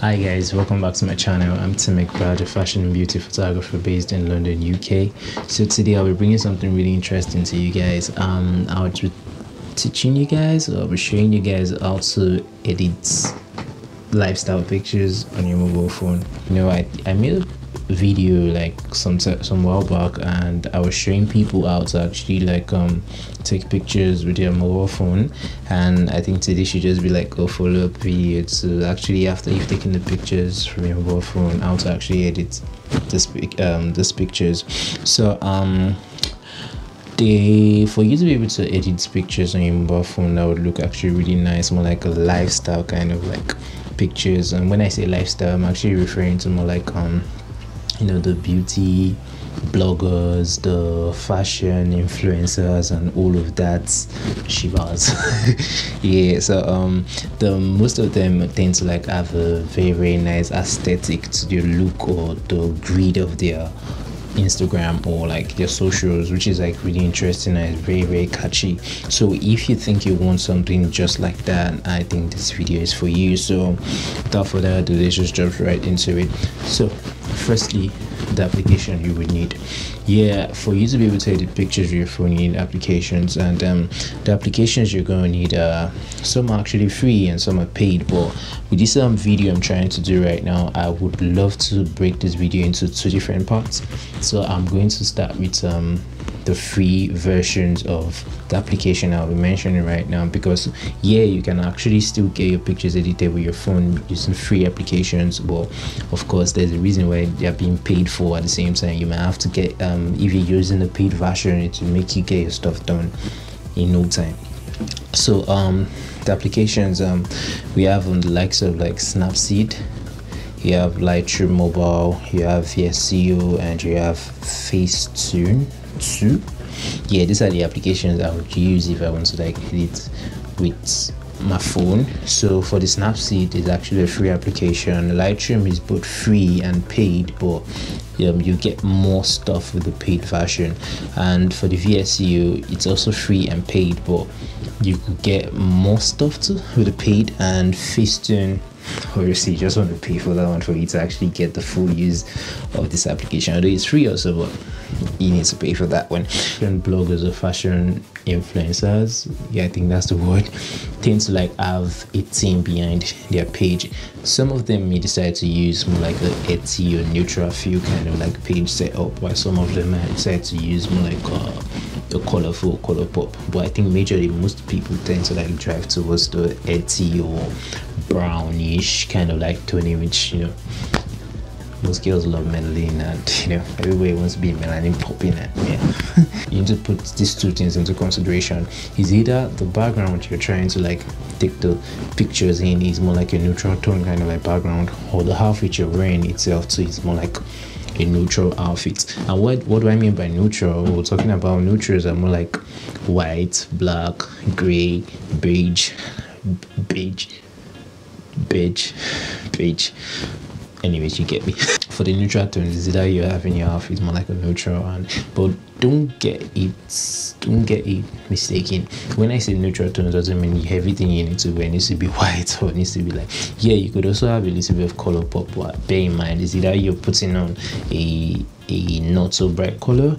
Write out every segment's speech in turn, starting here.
Hi guys, welcome back to my channel. I'm Tim Mcbaj, a fashion and beauty photographer based in London, UK. So today I'll be bringing something really interesting to you guys. Um, I'll be teaching you guys, I'll be showing you guys how to edit lifestyle pictures on your mobile phone. You know, I, I made a video like some some while back and i was showing people how to actually like um take pictures with your mobile phone. And i think today should just be like a follow-up video to actually after you've taken the pictures from your mobile phone how to actually edit this um this pictures. So um they for you to be able to edit pictures on your mobile phone that would look actually really nice more like a lifestyle kind of like pictures. And when i say lifestyle i'm actually referring to more like um you know the beauty bloggers the fashion influencers and all of that shivas yeah so um the most of them tend to like have a very very nice aesthetic to their look or the grid of their Instagram or like their socials, which is like really interesting and it's very very catchy. So if you think you want something just like that, I think this video is for you. So without further ado, let's just jump right into it. So firstly, the application you would need. Yeah for you to be able to edit pictures your phone you need applications and um, the applications you're going to need uh some are actually free and some are paid but with this um video i'm trying to do right now i would love to break this video into two different parts. So i'm going to start with um the free versions of the application I'll be mentioning right now because yeah you can actually still get your pictures edited with your phone using free applications but of course there's a reason why they're being paid for at the same time. You might have to get um if you're using the paid version will make you get your stuff done in no time. So um the applications um we have on the likes of like snapseed you have lightroom mobile you have VSCO and you have facetune two. Yeah these are the applications i would use if i want to like edit with my phone. So for the snapseed it's actually a free application. Lightroom is both free and paid but um, you get more stuff with the paid version. And for the vsco it's also free and paid but you get more stuff too with the paid. And Facetune obviously you just want to pay for that one for you to actually get the full use of this application. Although it's free also but you need to pay for that one. And bloggers or fashion influencers. Yeah i think that's the word. Tend to like have a team behind their page. Some of them may decide to use more like a etsy or neutral feel kind of like page setup while some of them might decide to use more like uh, a colorful color pop. But i think majorly most people tend to like drive towards the etsy or brownish kind of like tone which you know most girls love melanin and you know everybody wants to be melanin popping and yeah. You need to put these two things into consideration. Is either the background you're trying to like take the pictures in is more like a neutral tone kind of like background or the outfit you're wearing itself too is more like a neutral outfit? And what what do i mean by neutral? We're talking about neutrals are more like white black gray beige beige beige beige anyways you get me. For the neutral tones is either you have in your outfit more like a neutral and but don't get it don't get it mistaken. When i say neutral tones doesn't mean everything you need to wear. Needs to be white or needs to be like yeah you could also have a little bit of color pop but bear in mind is either you're putting on a a not so bright color?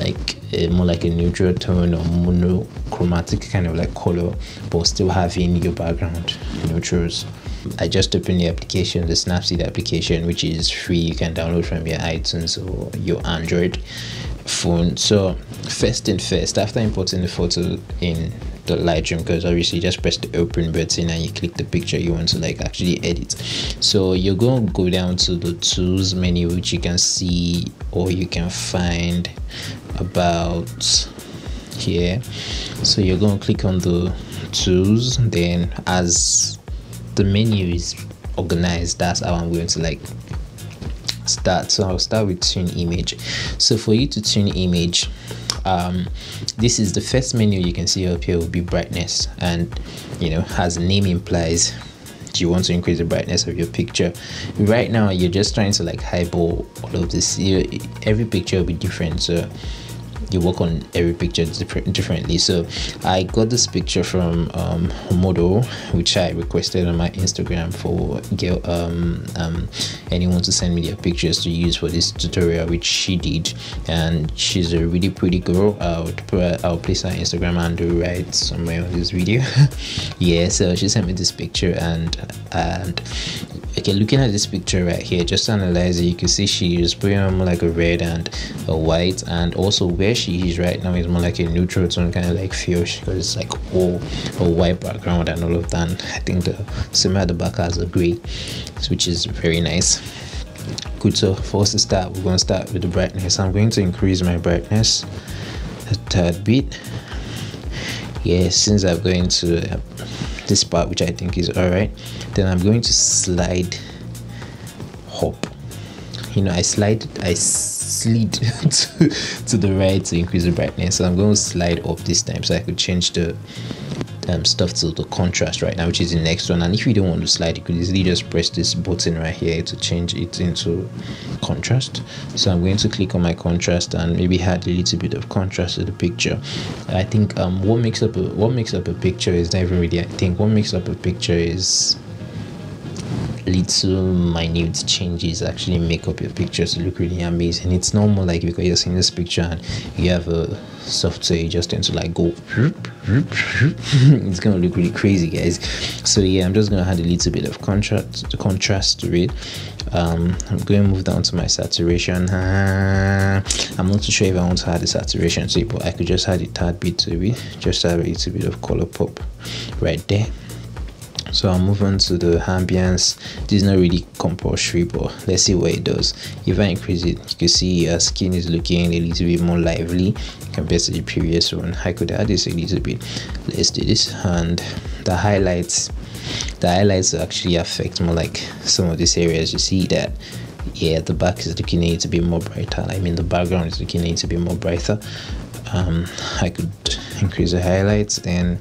Like uh, more like a neutral tone or monochromatic kind of like color but still having your background neutrals I just opened the application, the Snapseed application, which is free. You can download from your iTunes or your Android phone. So first thing first, after importing the photo in the Lightroom, because obviously you just press the open button and you click the picture you want to like actually edit. So you're going to go down to the tools menu, which you can see or you can find about here. So you're going to click on the tools, then as the menu is organized that's how i'm going to like start. So i'll start with tune image. So for you to tune image um, this is the first menu you can see up here will be brightness and you know as name implies you want to increase the brightness of your picture. Right now you're just trying to like highball all of this. You, every picture will be different. So you work on every picture differently. So i got this picture from um, model which i requested on my instagram for girl um, um, anyone to send me their pictures to use for this tutorial which she did. And she's a really pretty girl. I'll i'll place her instagram handle right somewhere on this video. Yeah so she sent me this picture and and okay looking at this picture right here just analyze it you can see she is on more like a red and a white and also where she is right now is more like a neutral tone kind of like feel because it's like all a white background and all of that i think the similar at the back has a gray which is very nice. Good so for us to start we're going to start with the brightness. I'm going to increase my brightness a tad bit. Yeah since i'm going to this part which i think is all right then i'm going to slide hop you know i slide i slid to, to the right to increase the brightness. So i'm going to slide up this time so i could change the um, stuff to the contrast right now which is the next one. And if you don't want to slide you could easily just press this button right here to change it into contrast. So i'm going to click on my contrast and maybe add a little bit of contrast to the picture. I think um what makes up a what makes up a picture is not even really i think what makes up a picture is little minute changes actually make up your pictures look really amazing. It's normal like because you're seeing this picture and you have a software you just tend to like go it's gonna look really crazy guys. So yeah i'm just gonna add a little bit of contrast contrast to it. Um, i'm going to move down to my saturation. I'm not too sure if i want to add the saturation to it but i could just add a tad bit to it. Just add a little bit of color pop right there so i'll move on to the ambience. This is not really compulsory but let's see what it does. If i increase it you can see your skin is looking a little bit more lively compared to the previous one. I could add this a little bit. Let's do this. And the highlights. The highlights actually affect more like some of these areas. You see that yeah the back is looking a to be more brighter. I mean the background is looking a to be more brighter. Um i could increase the highlights then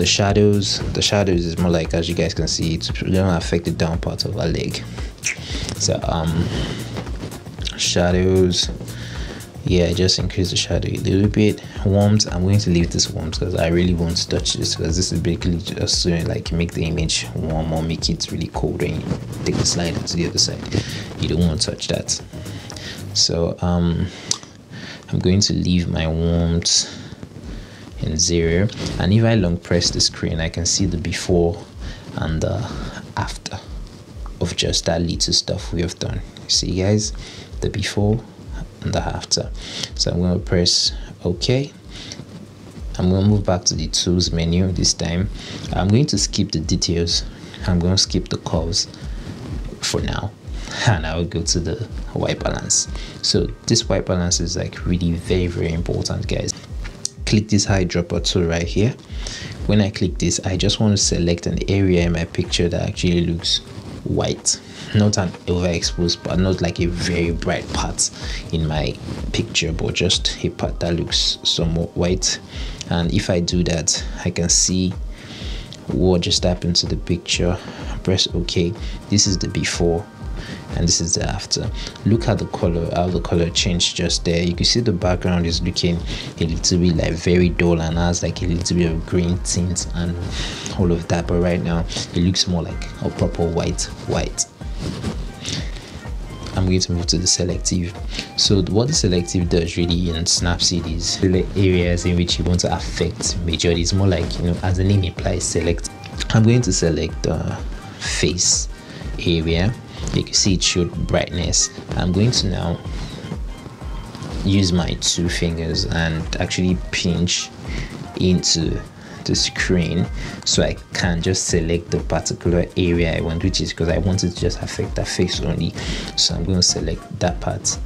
the shadows. The shadows is more like as you guys can see it's gonna affect the down part of our leg. So um shadows. Yeah just increase the shadow a little bit. Warmth i'm going to leave this warm because i really want to touch this because this is basically just to like make the image warm or make it really cold and take the slider to the other side. You don't want to touch that. So um i'm going to leave my warmth in zero and if I long press the screen I can see the before and the after of just that little stuff we have done. See guys? The before and the after. So I'm going to press OK. I'm going to move back to the tools menu this time. I'm going to skip the details. I'm going to skip the curves for now. And I'll go to the white balance. So this white balance is like really very very important guys click this eyedropper tool right here. When I click this I just want to select an area in my picture that actually looks white. Not an overexposed but not like a very bright part in my picture but just a part that looks somewhat white. And if I do that I can see what just happened to the picture. Press ok. This is the before and this is the after look at the color how the color changed just there you can see the background is looking a little bit like very dull and has like a little bit of green tint and all of that but right now it looks more like a proper white white I'm going to move to the selective. So what the selective does really in Snapseed is the areas in which you want to affect majority. It's more like, you know, as the name implies, select. I'm going to select the face area you can see it showed brightness. I'm going to now use my two fingers and actually pinch into the screen so I can just select the particular area I want which is because I want it to just affect the face only. So I'm going to select that part.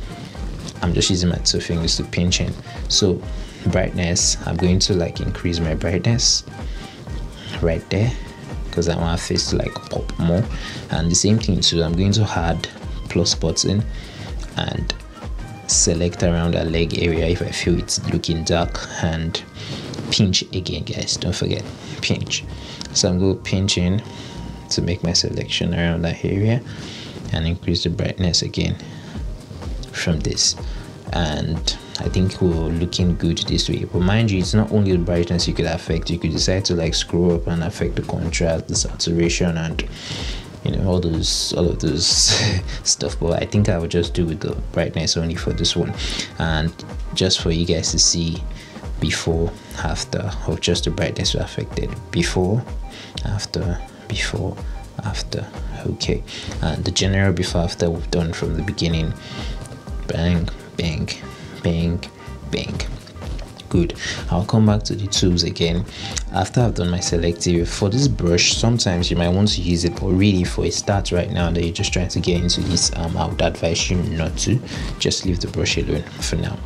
I'm just using my two fingers to pinch in. So brightness I'm going to like increase my brightness right there because I want face to like pop more. And the same thing too. I'm going to add plus button and select around the leg area if I feel it's looking dark and pinch again guys. Don't forget pinch. So I'm going to pinch in to make my selection around that area and increase the brightness again from this. And I think we're looking good this way. But mind you, it's not only the brightness you could affect. You could decide to like screw up and affect the contrast, the saturation, and you know all those all of those stuff. But I think I would just do with the brightness only for this one, and just for you guys to see before, after, or just the brightness affected before, after, before, after. Okay, and the general before after we've done from the beginning. Bang, bang, bang, bang good. I'll come back to the tools again. After i've done my selective for this brush sometimes you might want to use it but really for a start right now that you're just trying to get into this um, i would advise you not to. Just leave the brush alone for now.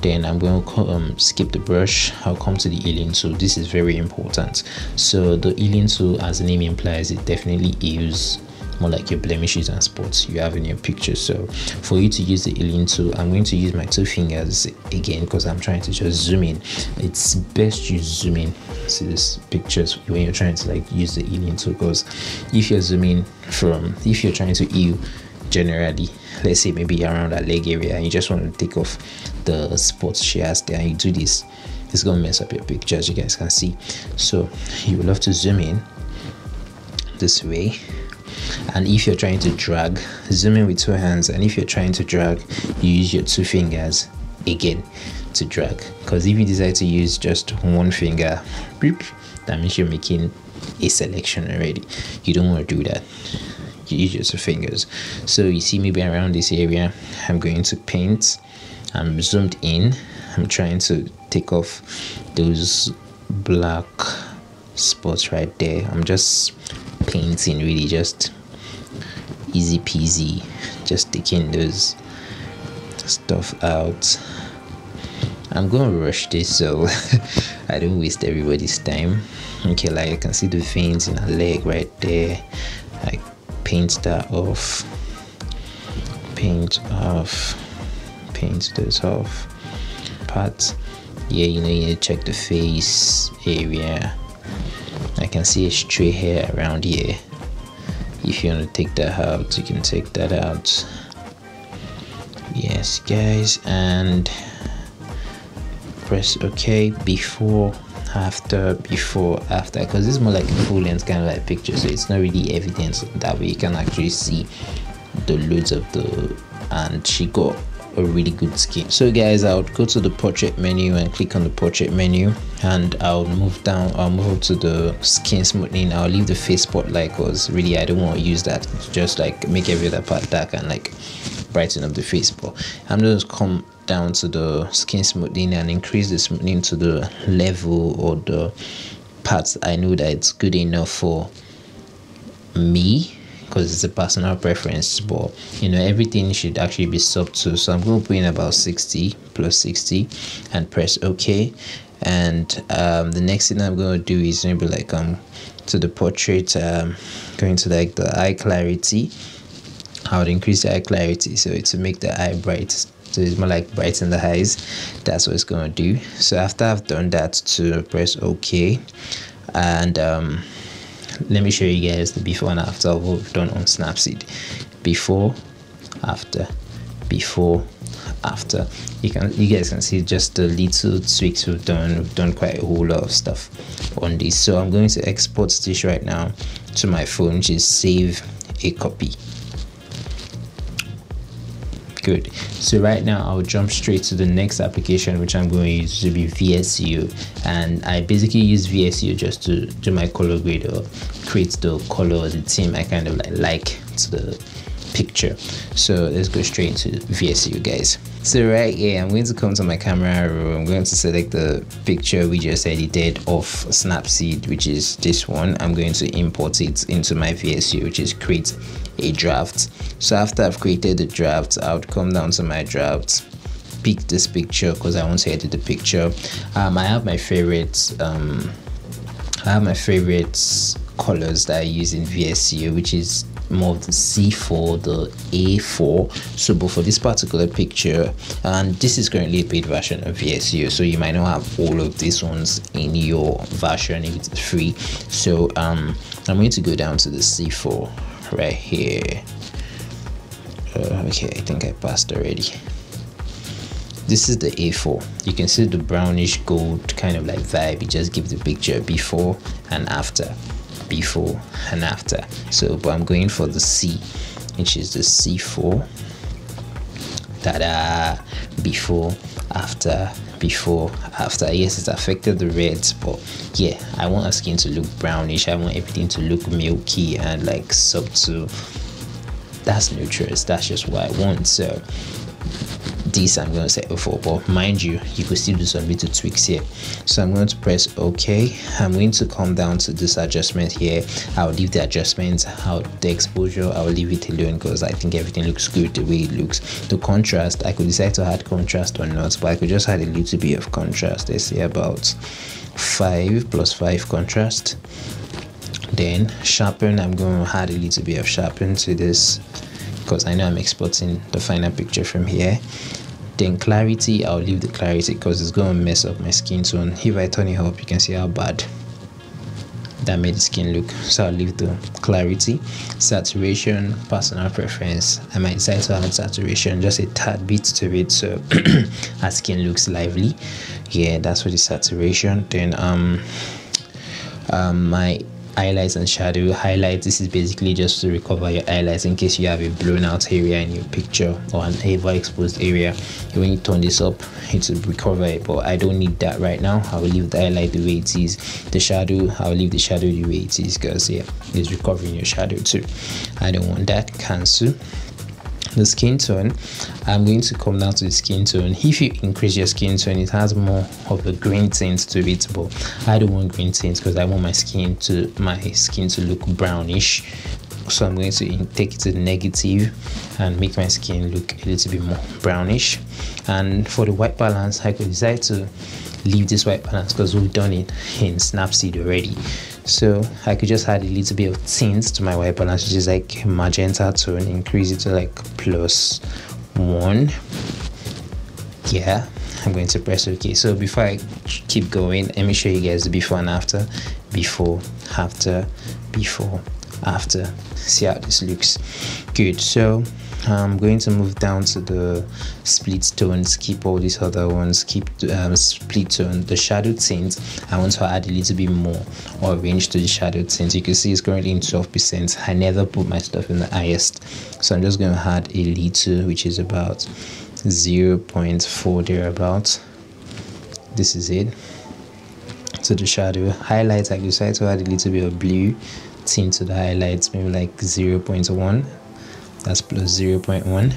Then i'm going to um, skip the brush. I'll come to the healing tool. This is very important. So the healing tool as the name implies it definitely is more like your blemishes and spots you have in your picture so for you to use the healing tool i'm going to use my two fingers again because i'm trying to just zoom in. It's best you zoom in to this pictures when you're trying to like use the healing tool because if you're zooming from if you're trying to ew generally let's say maybe around that leg area and you just want to take off the spots she has there and you do this it's gonna mess up your picture as you guys can see. So you will have to zoom in this way and if you're trying to drag zoom in with two hands and if you're trying to drag you use your two fingers again to drag. Because if you decide to use just one finger that means you're making a selection already. You don't want to do that. You use your two fingers. So you see maybe around this area. I'm going to paint. I'm zoomed in. I'm trying to take off those black spots right there. I'm just painting really just easy peasy. Just taking those stuff out. I'm gonna rush this so i don't waste everybody's time. Okay like i can see the veins in her leg right there. I paint that off. Paint off. Paint those off. Parts. Yeah you know you to check the face area. I can see a stray hair around here if you want to take that out you can take that out. Yes guys and press ok before after before after because is more like a full length kind of like picture so it's not really evidence that way you can actually see the loads of the and she got a really good skin. So guys i would go to the portrait menu and click on the portrait menu and i'll move down i'll move to the skin smoothing. I'll leave the face spotlight because really i don't want to use that. Just like make every other part dark and like brighten up the face but i'm just come down to the skin smoothing and increase the smoothing to the level or the parts i know that it's good enough for me because it's a personal preference but you know everything should actually be sub to so i'm going to put in about 60 plus 60 and press ok. And um, the next thing i'm going to do is maybe like um to the portrait um going to like the eye clarity. I would increase the eye clarity so it's to make the eye bright. So it's more like bright in the eyes. That's what it's going to do. So after i've done that to press ok and um let me show you guys the before and after of what we've done on snapseed. Before after before after. You can you guys can see just the little tweaks we've done. We've done quite a whole lot of stuff on this. So i'm going to export this right now to my phone just save a copy good. So right now i'll jump straight to the next application which i'm going to use to be VSCO and i basically use VSCO just to do my color grade or create the color the theme i kind of like like to the picture. So let's go straight into VSCO guys. So right here i'm going to come to my camera roll i'm going to select the picture we just edited of snapseed which is this one. I'm going to import it into my VSCO which is create a draft. So after i've created the draft i would come down to my draft pick this picture because i want to edit the picture. Um, i have my favorites um, i have my favorites colors that i use in vsco which is more of the c4 the a4 so but for this particular picture and this is currently a paid version of vsco so you might not have all of these ones in your version if it's free. So um i'm going to go down to the c4 right here. Uh, okay i think i passed already. This is the a4 you can see the brownish gold kind of like vibe. It just gives the picture before and after before and after. So but i'm going for the c which is the c4 that uh before after before after. Yes it's affected the reds but yeah i want our skin to look brownish. I want everything to look milky and like subtle. That's neutral that's just what i want so this i'm going to settle oh, for but mind you you could still do some little tweaks here. So i'm going to press ok. I'm going to come down to this adjustment here. I'll leave the adjustments out the exposure i'll leave it alone because i think everything looks good the way it looks. The contrast i could decide to add contrast or not but i could just add a little bit of contrast. Let's say about 5 plus 5 contrast. Then sharpen i'm going to add a little bit of sharpen to this because I know I'm exporting the final picture from here then clarity i'll leave the clarity because it's to mess up my skin tone if i turn it up you can see how bad that made the skin look. So i'll leave the clarity. Saturation personal preference. I might decide to add saturation just a tad bit to it so our skin looks lively. Yeah that's for the saturation. Then um um my highlights and shadow highlights this is basically just to recover your highlights in case you have a blown out area in your picture or an overexposed area. You when you turn this up it will recover it but i don't need that right now. I will leave the highlight the way it is. The shadow i'll leave the shadow the way it is because yeah it's recovering your shadow too. I don't want that. Cancel the skin tone i'm going to come down to the skin tone. If you increase your skin tone it has more of a green tint to it but i don't want green tint because i want my skin to my skin to look brownish. So i'm going to take it to the negative and make my skin look a little bit more brownish. And for the white balance i could decide to leave this white balance because we've done it in snapseed already so I could just add a little bit of tint to my white balance which is like magenta tone increase it to like plus one. Yeah I'm going to press OK so before I keep going let me show you guys the before and after. Before after before after. See how this looks. Good. So I'm going to move down to the split tones skip all these other ones keep um, split tone the shadow tint. I want to add a little bit more orange to the shadow tint. You can see it's currently in 12 percent. I never put my stuff in the highest. So I'm just going to add a little which is about 0.4 thereabouts. This is it. To the shadow highlights I decided to add a little bit of blue tint to the highlights maybe like 0.1 that's plus 0.1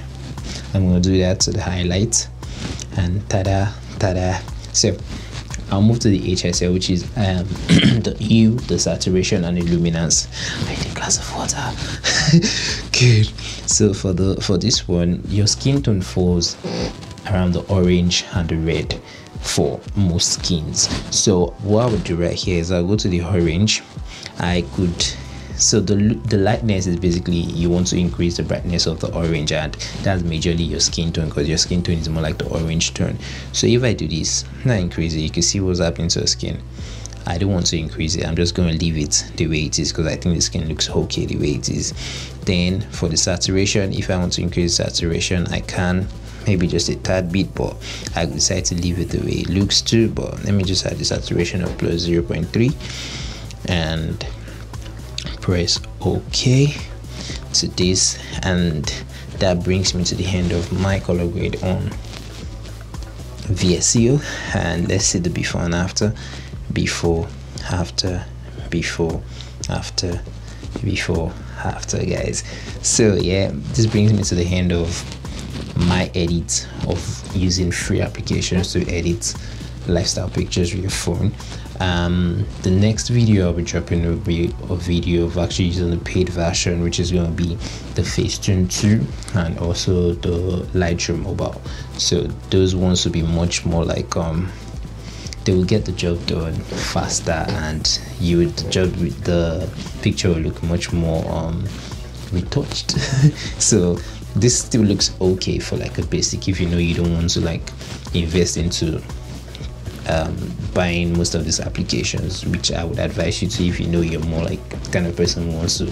I'm to do that to the highlight. And tada tada. So I'll move to the HSL which is um, the hue the saturation and the luminance. I need a glass of water. Good. So for the for this one your skin tone falls around the orange and the red for most skins. So what I would do right here is I'll go to the orange. I could so the the lightness is basically you want to increase the brightness of the orange and that's majorly your skin tone because your skin tone is more like the orange tone so if i do this not increase it you can see what's happening to the skin I don't want to increase it. I'm just going to leave it the way it is because I think the skin looks okay the way it is. Then for the saturation, if I want to increase saturation, I can maybe just a tad bit, but I decide to leave it the way it looks too. But let me just add the saturation of plus 0.3 and press ok. To this and that brings me to the end of my color grade on VSCO and let's see the before and after before after before after before after guys. So yeah this brings me to the end of my edit of using free applications to edit lifestyle pictures with your phone um, the next video I'll be dropping will be a video of actually using the paid version which is going to be the Facetune 2 and also the Lightroom mobile. So those ones will be much more like um they will get the job done faster and you would the job with the picture will look much more um retouched. So this still looks okay for like a basic if you know you don't want to like invest into um, buying most of these applications which i would advise you to if you know you're more like kind of person who wants to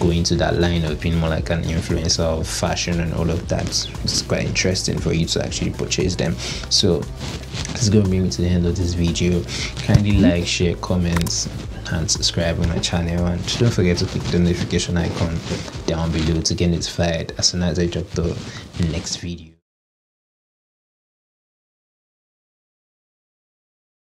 go into that line of being more like an influencer of fashion and all of that it's quite interesting for you to actually purchase them. So is going to bring me to the end of this video. Kindly like share comments and subscribe on my channel. And don't forget to click the notification icon down below to get notified as soon as i drop the next video